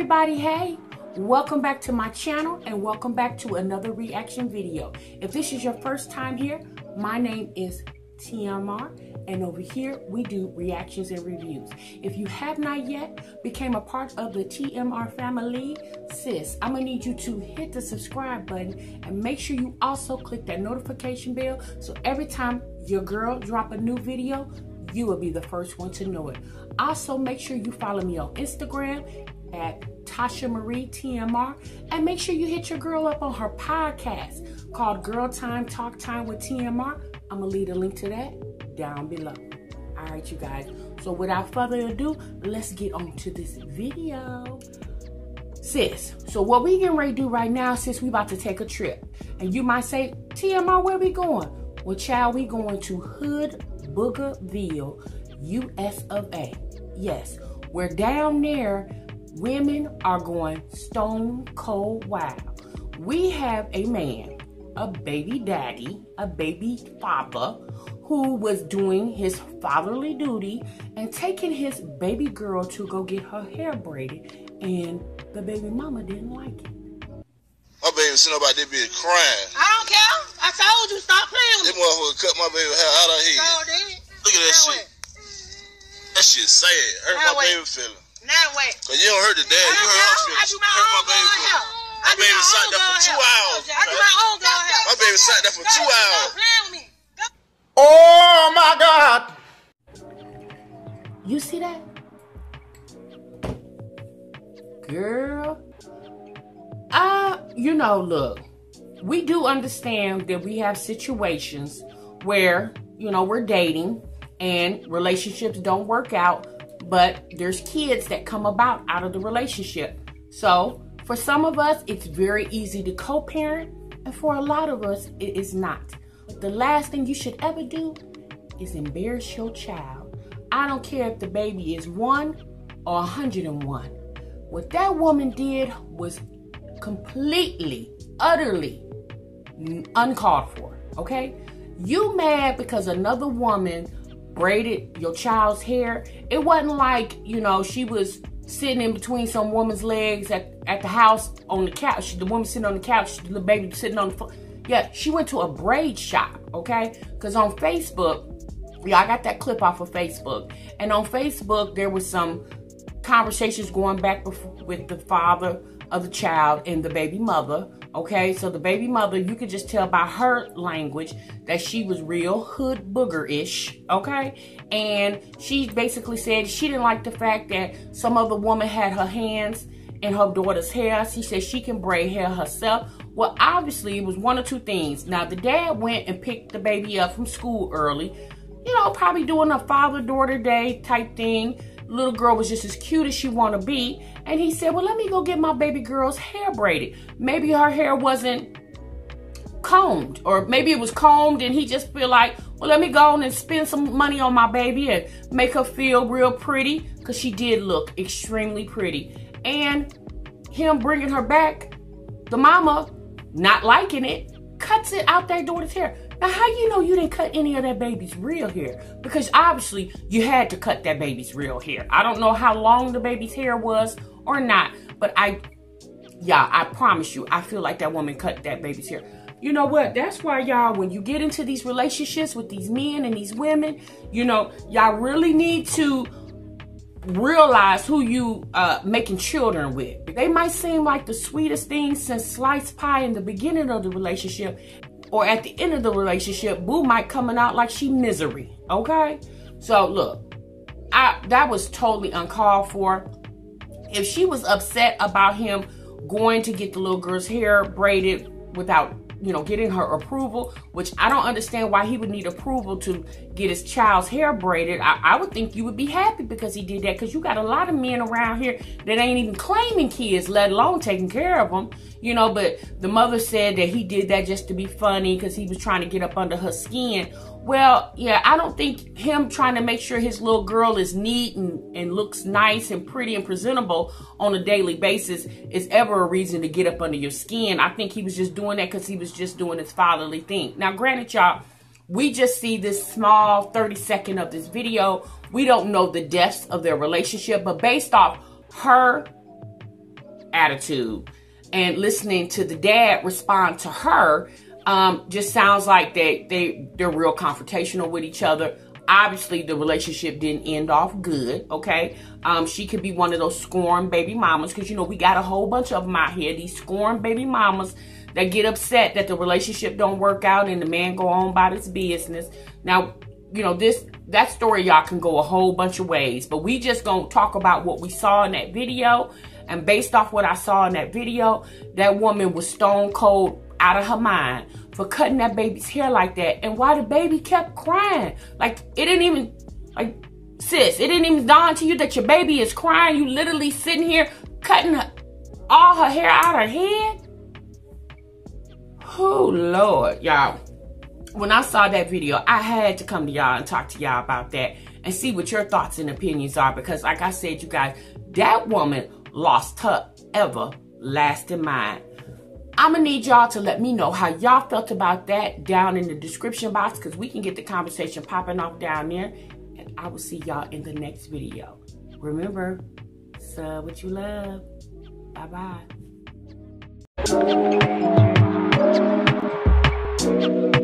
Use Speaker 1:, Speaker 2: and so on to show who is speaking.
Speaker 1: everybody, hey! Welcome back to my channel and welcome back to another reaction video. If this is your first time here, my name is TMR and over here we do reactions and reviews. If you have not yet became a part of the TMR family, sis, I'm gonna need you to hit the subscribe button and make sure you also click that notification bell so every time your girl drop a new video, you will be the first one to know it. Also, make sure you follow me on Instagram at Tasha Marie TMR and make sure you hit your girl up on her podcast called Girl Time Talk Time with TMR. I'm gonna leave a link to that down below. All right, you guys. So without further ado, let's get on to this video. Sis, so what we getting ready to do right now, sis, we about to take a trip. And you might say, TMR, where we going? Well, child, we going to Hood Boogerville, US of A. Yes, we're down there. Women are going stone cold wild. We have a man, a baby daddy, a baby father, who was doing his fatherly duty and taking his baby girl to go get her hair braided, and the baby mama didn't like it.
Speaker 2: My baby sitting up out there being crying.
Speaker 3: I don't care. I told you stop playing
Speaker 2: That
Speaker 3: with me.
Speaker 2: motherfucker cut my baby hair out of here.
Speaker 3: So then,
Speaker 2: Look at that
Speaker 3: now
Speaker 2: shit. That shit sad. Hurt
Speaker 3: Now
Speaker 2: my
Speaker 3: wait.
Speaker 2: baby feeling.
Speaker 3: What? Now wait.
Speaker 2: Cause you don't hurt the dad,
Speaker 3: I
Speaker 2: you hurt her.
Speaker 3: I do my
Speaker 2: hurt my
Speaker 3: own
Speaker 2: baby
Speaker 3: girl
Speaker 2: feelings. My
Speaker 3: I do
Speaker 2: baby
Speaker 3: my
Speaker 2: sat there for two hours.
Speaker 3: I do my own girl hair.
Speaker 2: My baby sat there for two
Speaker 3: Stop
Speaker 2: hours.
Speaker 3: playing with me.
Speaker 4: Oh my God.
Speaker 1: You see that? Girl. Uh, you know, look, we do understand that we have situations where, you know, we're dating and relationships don't work out, but there's kids that come about out of the relationship. So, for some of us, it's very easy to co parent, and for a lot of us, it is not. The last thing you should ever do is embarrass your child. I don't care if the baby is one or 101. What that woman did was completely, utterly uncalled for, okay? You mad because another woman braided your child's hair. It wasn't like, you know, she was sitting in between some woman's legs at, at the house on the couch. The woman sitting on the couch, the baby sitting on the floor. Yeah, she went to a braid shop, okay? Because on Facebook, yeah, I got that clip off of Facebook. And on Facebook, there was some conversations going back with the father of the child and the baby mother. Okay, so the baby mother, you could just tell by her language that she was real hood booger ish. Okay, and she basically said she didn't like the fact that some other woman had her hands in her daughter's hair. She said she can braid hair herself. Well, obviously, it was one or two things. Now, the dad went and picked the baby up from school early you know, probably doing a father daughter day type thing. Little girl was just as cute as she want to be. And he said, Well, let me go get my baby girl's hair braided. Maybe her hair wasn't combed, or maybe it was combed and he just feel like, Well, let me go on and spend some money on my baby and make her feel real pretty because she did look extremely pretty. And him bringing her back, the mama not liking it, cuts it out their daughter's hair. Now, how you know you didn't cut any of that baby's real hair? Because obviously you had to cut that baby's real hair. I don't know how long the baby's hair was or not, but I, yeah, I promise you, I feel like that woman cut that baby's hair. You know what? That's why y'all, when you get into these relationships with these men and these women, you know, y'all really need to realize who you uh making children with. They might seem like the sweetest thing since sliced pie in the beginning of the relationship, or at the end of the relationship, boo might coming out like she misery. Okay? So look, I that was totally uncalled for. If she was upset about him going to get the little girl's hair braided without you know, getting her approval, which I don't understand why he would need approval to get his child's hair braided. I, I would think you would be happy because he did that because you got a lot of men around here that ain't even claiming kids, let alone taking care of them, you know. But the mother said that he did that just to be funny because he was trying to get up under her skin. Well, yeah, I don't think him trying to make sure his little girl is neat and, and looks nice and pretty and presentable on a daily basis is ever a reason to get up under your skin. I think he was just doing that because he was just doing his fatherly thing. Now, granted, y'all, we just see this small 30 second of this video. We don't know the depths of their relationship, but based off her attitude. And listening to the dad respond to her um, just sounds like they, they, they're real confrontational with each other. Obviously, the relationship didn't end off good, okay? Um, she could be one of those scorn baby mamas because, you know, we got a whole bunch of them out here. These scorn baby mamas that get upset that the relationship don't work out and the man go on about his business. Now, you know, this that story y'all can go a whole bunch of ways, but we just gonna talk about what we saw in that video. And based off what I saw in that video, that woman was stone cold out of her mind for cutting that baby's hair like that. And why the baby kept crying. Like it didn't even like sis, it didn't even dawn to you that your baby is crying. You literally sitting here cutting all her hair out of her head. Oh Lord, y'all when I saw that video, I had to come to y'all and talk to y'all about that and see what your thoughts and opinions are. Because like I said, you guys, that woman lost her everlasting mind. I'm gonna need y'all to let me know how y'all felt about that down in the description box because we can get the conversation popping off down there. And I will see y'all in the next video. Remember, sub what you love. Bye bye.